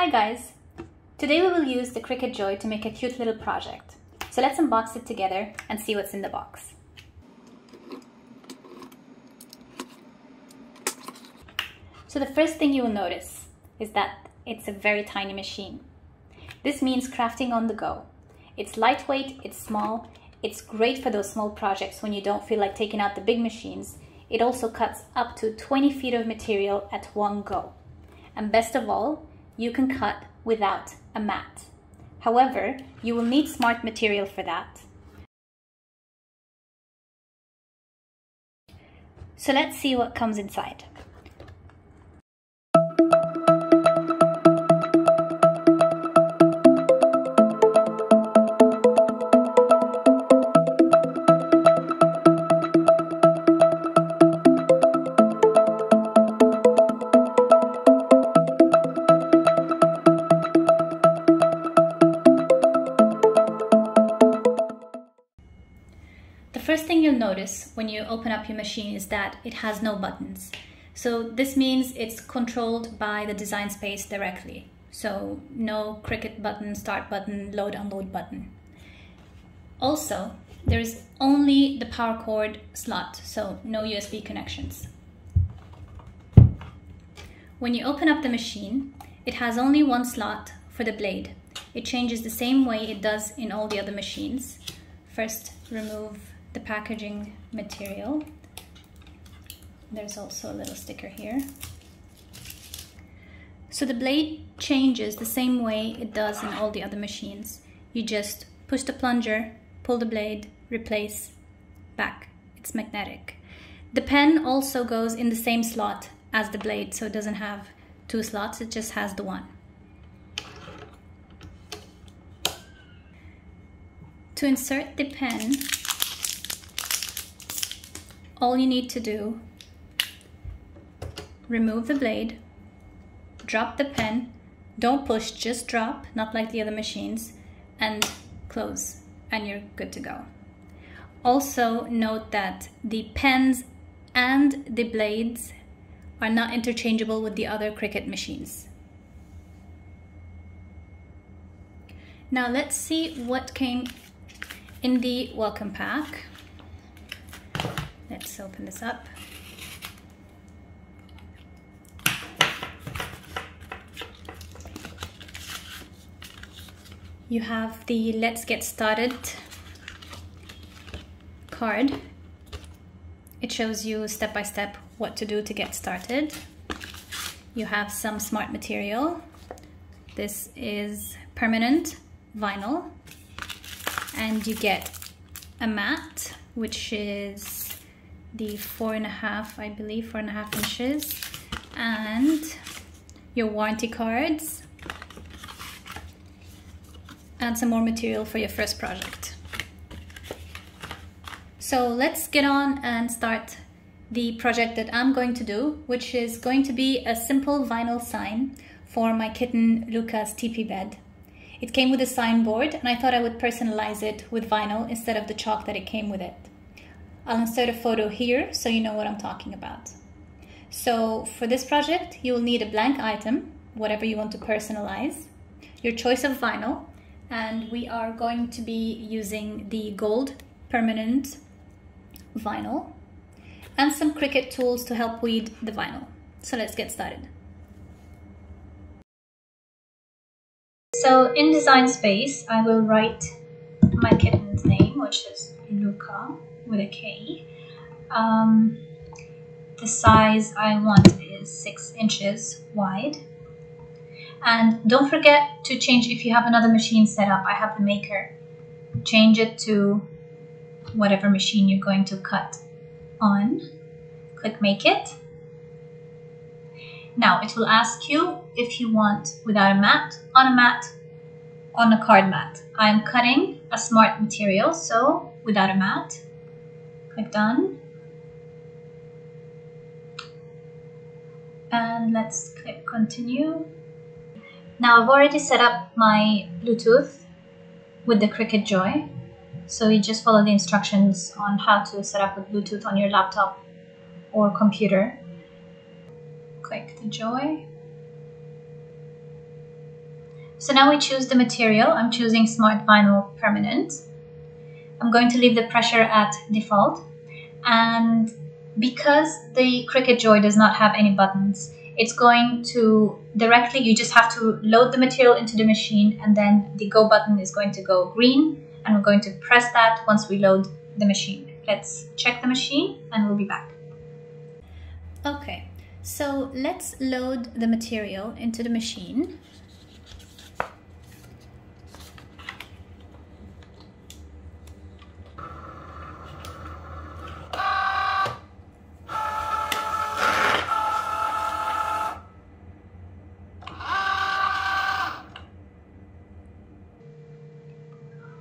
Hi guys! Today we will use the Cricut Joy to make a cute little project. So let's unbox it together and see what's in the box. So the first thing you will notice is that it's a very tiny machine. This means crafting on the go. It's lightweight, it's small, it's great for those small projects when you don't feel like taking out the big machines. It also cuts up to 20 feet of material at one go. And best of all, you can cut without a mat. However, you will need smart material for that. So let's see what comes inside. Notice when you open up your machine is that it has no buttons. So this means it's controlled by the design space directly. So no Cricut button, start button, load unload button. Also, there's only the power cord slot, so no USB connections. When you open up the machine, it has only one slot for the blade. It changes the same way it does in all the other machines. First, remove the packaging material. There's also a little sticker here. So the blade changes the same way it does in all the other machines. You just push the plunger, pull the blade, replace, back. It's magnetic. The pen also goes in the same slot as the blade, so it doesn't have two slots, it just has the one. To insert the pen, all you need to do, remove the blade, drop the pen, don't push, just drop, not like the other machines, and close, and you're good to go. Also note that the pens and the blades are not interchangeable with the other Cricut machines. Now let's see what came in the welcome pack. Open this up. You have the Let's Get Started card. It shows you step by step what to do to get started. You have some smart material. This is permanent vinyl. And you get a mat, which is the four and a half, I believe, four and a half inches. And your warranty cards. And some more material for your first project. So let's get on and start the project that I'm going to do, which is going to be a simple vinyl sign for my kitten Luka's teepee bed. It came with a signboard and I thought I would personalize it with vinyl instead of the chalk that it came with it. I'll insert a photo here so you know what I'm talking about. So for this project, you will need a blank item, whatever you want to personalize, your choice of vinyl, and we are going to be using the gold permanent vinyl and some Cricut tools to help weed the vinyl. So let's get started. So in design space, I will write my kitten's name, which is Luka with a K. Um, the size I want is six inches wide. And don't forget to change if you have another machine set up. I have the maker. Change it to whatever machine you're going to cut on. Click make it. Now it will ask you if you want without a mat, on a mat, on a card mat. I'm cutting a smart material, so without a mat. Click done. And let's click continue. Now I've already set up my Bluetooth with the Cricut Joy. So you just follow the instructions on how to set up a Bluetooth on your laptop or computer. Click the Joy. So now we choose the material. I'm choosing Smart Vinyl Permanent. I'm going to leave the pressure at default. And because the Cricut Joy does not have any buttons, it's going to directly, you just have to load the material into the machine and then the go button is going to go green and we're going to press that once we load the machine. Let's check the machine and we'll be back. Okay, so let's load the material into the machine.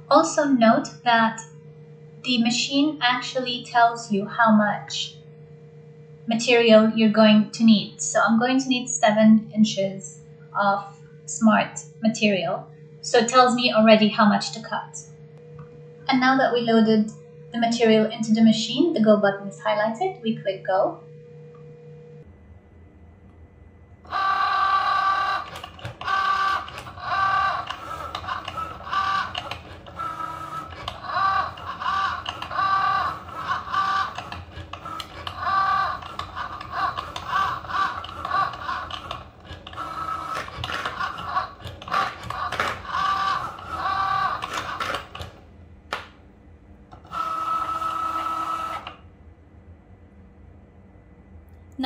Also note that the machine actually tells you how much material you're going to need. So I'm going to need seven inches of smart material. So it tells me already how much to cut. And now that we loaded the material into the machine, the go button is highlighted. We click go.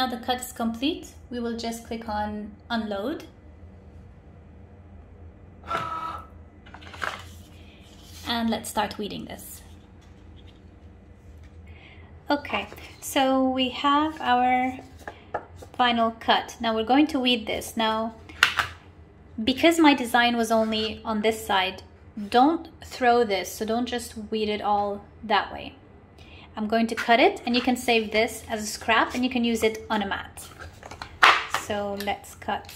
Now the cut is complete, we will just click on unload. And let's start weeding this. Okay, so we have our final cut. Now we're going to weed this. Now, because my design was only on this side, don't throw this, so don't just weed it all that way. I'm going to cut it and you can save this as a scrap and you can use it on a mat. So let's cut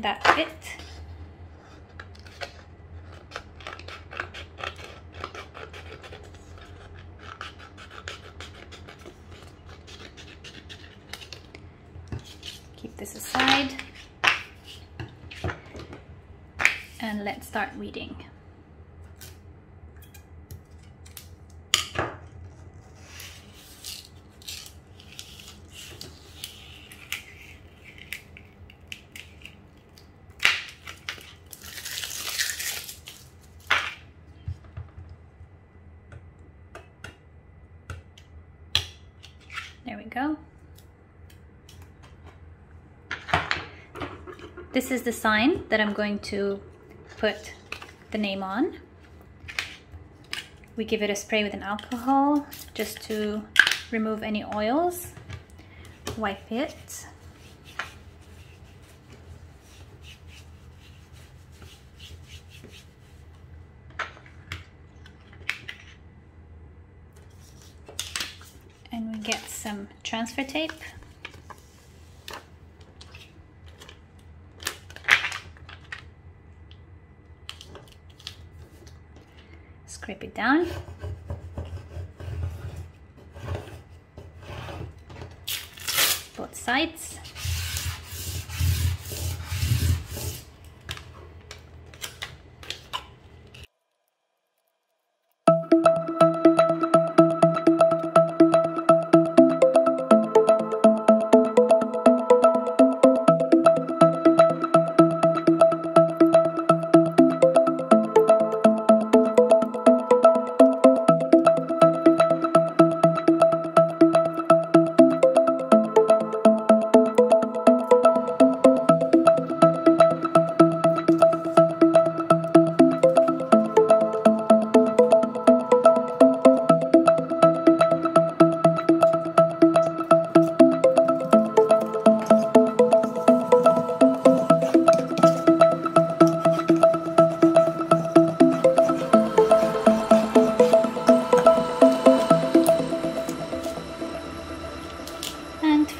that bit. Keep this aside. And let's start weeding. There we go. This is the sign that I'm going to put the name on. We give it a spray with an alcohol just to remove any oils. Wipe it. and we get some transfer tape. Scrape it down. Both sides.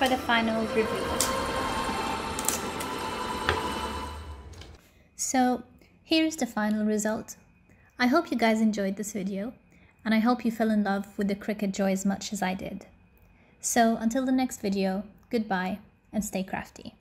For the final review. So here's the final result. I hope you guys enjoyed this video and I hope you fell in love with the Cricut Joy as much as I did. So until the next video, goodbye and stay crafty.